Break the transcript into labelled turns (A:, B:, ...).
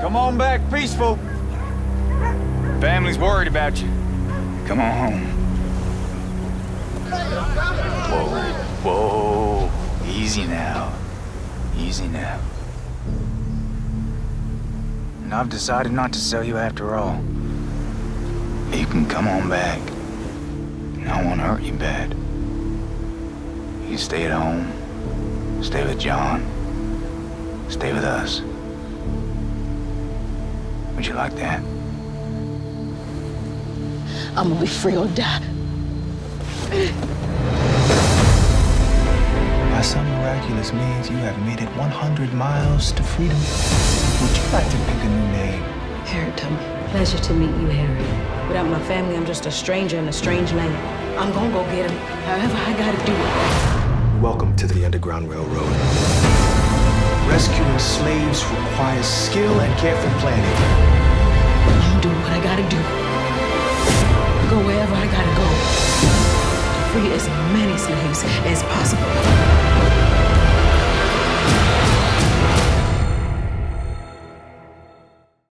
A: Come on back peaceful. Family's worried about you. Come on home. Whoa, whoa. Easy now. Easy now. And I've decided not to sell you after all. You can come on back. I won't hurt you bad. You stay at home. Stay with John. Stay with us. Would you like that?
B: I'm gonna be free or die.
C: By some miraculous means, you have made it 100 miles to freedom. Would you like to pick a new name?
B: Harriet Tubman.
D: Pleasure to meet you, Harriet. Without my family, I'm just a stranger in a strange land. I'm gonna go get him, however I gotta do it.
C: Welcome to the Underground Railroad. Rescuing slaves requires skill and careful planning.
B: I'm doing what I gotta do. Go wherever I gotta go. To Free as many slaves as possible.